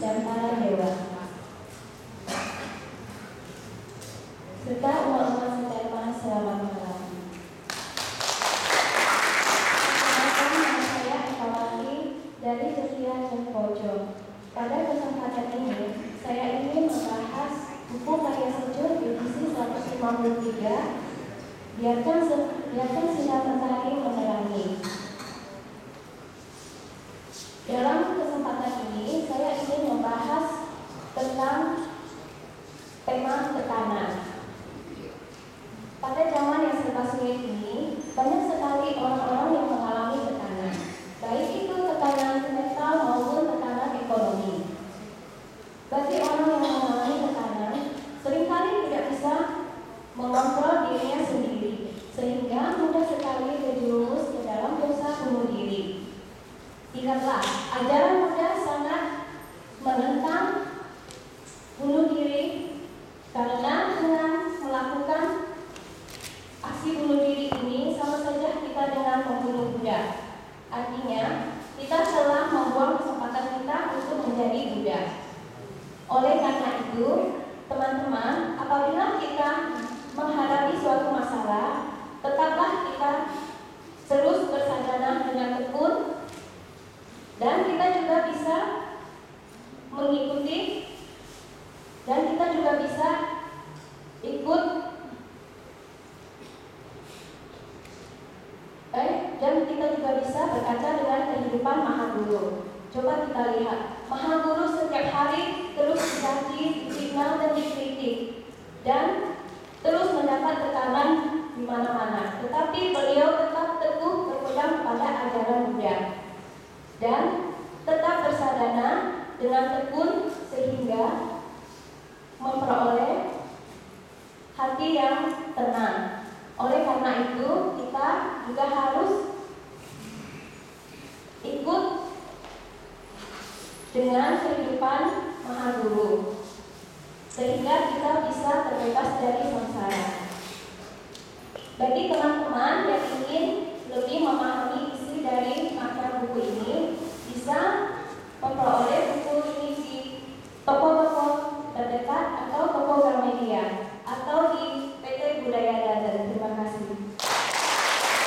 dan para dewa. Serta umat-umat dari. Pada kesempatan ini, saya ingin membahas buku karya edisi 153 Biarkan, biarkan sinar matahari menerangi. Dalam kesempatan ini, saya ingin membahas tentang tema tekanan. Pada zaman ini, banyak sekali orang-orang yang mengalami tekanan, baik itu tekanan mental maupun tekanan ekonomi. Bagi orang yang mengalami tekanan, sering kali tidak bisa mengontrol dirinya sendiri, sehingga mudah sekali terjerumus ke dalam dosa bunuh diri. Ingatlah, ajaran Buddha sangat menentang bunuh diri karena dengan melakukan aksi bunuh diri ini sama saja kita dengan membunuh Buddha. Artinya, kita telah membuang kesempatan kita untuk menjadi Buddha. Oleh karena itu, teman-teman, apabila kita menghadapi suatu masalah, tetaplah kita terus bersadana dengan tekun dan kita juga bisa mengikuti dan kita juga bisa ikut eh dan kita juga bisa berkaca dengan kehidupan Maha Guru. Coba kita lihat, Maha Guru setiap hari terus dicaci, difitnah dan dikritik dan terus mendapat tekanan di mana-mana. Tetapi beliau tetap teguh berpegang pada ajaran Buddha dan tetap bersadana dengan tekun sehingga memperoleh hati yang tenang. Oleh karena itu, kita juga harus ikut dengan kehidupan Maha Guru sehingga kita bisa terbebas dari samsara. Bagi teman-teman yang ingin